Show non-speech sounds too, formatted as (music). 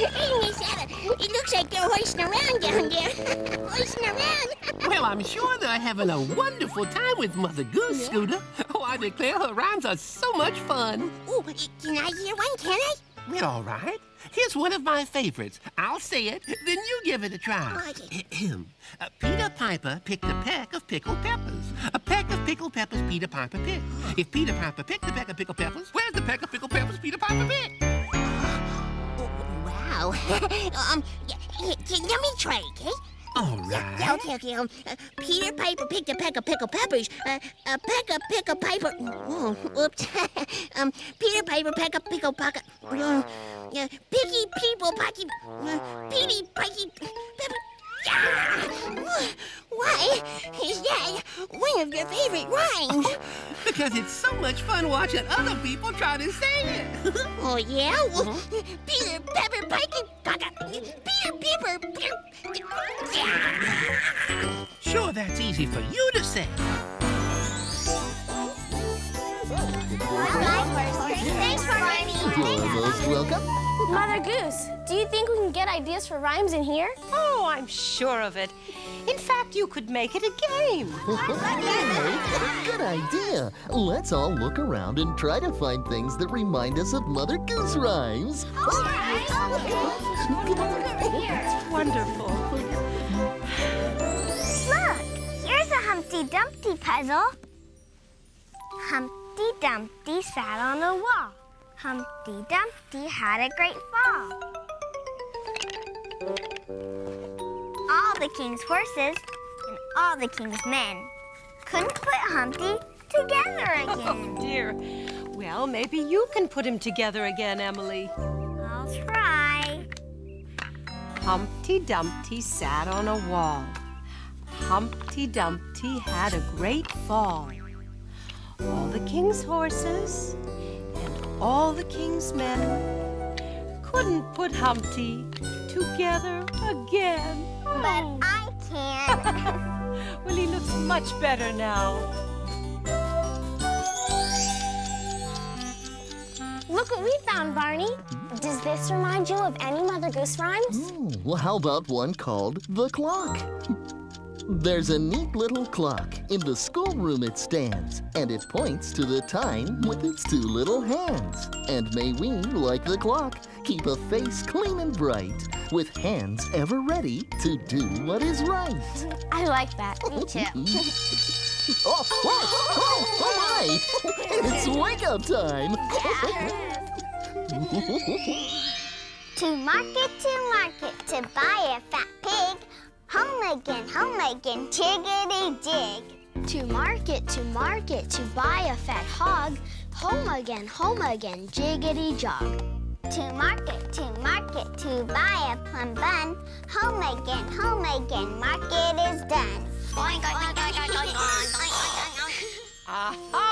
Hey, Miss Ella, it looks like they're hoisting around down there. hoisting around. Well, I'm sure they're having a wonderful time with Mother Goose, Scooter. Oh, I declare her rhymes are so much fun. Oh, can I hear one, can I? Well, all right. Here's one of my favorites. I'll say it, then you give it a try. Okay. uh, Peter Piper picked a peck of pickled peppers. A peck of pickled peppers Peter Piper picked. If Peter Piper picked a peck of pickled peppers, where's the peck of pickled peppers Peter Piper picked? Oh, (laughs) wow. um, let me try, okay? All Yeah, okay, okay. Um, uh, Peter Piper picked a peck of pickled peppers. Uh, a peck of pickled Piper. Oh, oops. (laughs) um, Peter Piper peck of pickled pocket. Uh, yeah, picky people pocky. Uh, Petey Pikey Pepper. Yeah! Why (laughs) is that one of your favorite rhymes? Because it's so much fun watching other people try to say it. Oh, yeah? Well, Peter Pepper Pikey Pocket. Peter Pepper. Yeah! sure, that's easy for you to say. Thanks for You're most welcome. Mother Goose, do you think we can get ideas for rhymes in here? Oh, I'm sure of it. In fact, you could make it a game. (laughs) Good idea. Let's all look around and try to find things that remind us of Mother Goose rhymes. Wonderful. Look, here's a Humpty Dumpty puzzle. Humpty Dumpty sat on a wall. Humpty Dumpty had a great fall. All the king's horses and all the king's men couldn't put Humpty together again. (laughs) Oh, again. dear. Well, maybe you can put him together again, Emily. I'll try. Humpty Dumpty sat on a wall. Humpty Dumpty had a great fall. All the king's horses all the king's men couldn't put Humpty together again. But I can. (laughs) Well, he looks much better now. Look what we found, Barney. Does this remind you of any Mother Goose rhymes? Hmm, Well, how about one called The Clock? (laughs) There's a neat little clock. In the schoolroom it stands, and it points to the time with its two little hands. And may we, like the clock, keep a face clean and bright, with hands ever ready to do what is right. (laughs) I like that. Me too. (laughs) Oh, oh, oh, oh my! It's wake up time! (laughs) To market, to market, to buy a fat pig. Home again, home again, chickadee jig. To market, to market, to buy a fat hog. Home again, home again, jiggity jog. To market, to market, to buy a plum bun. Home again, home again, market is done. Aha!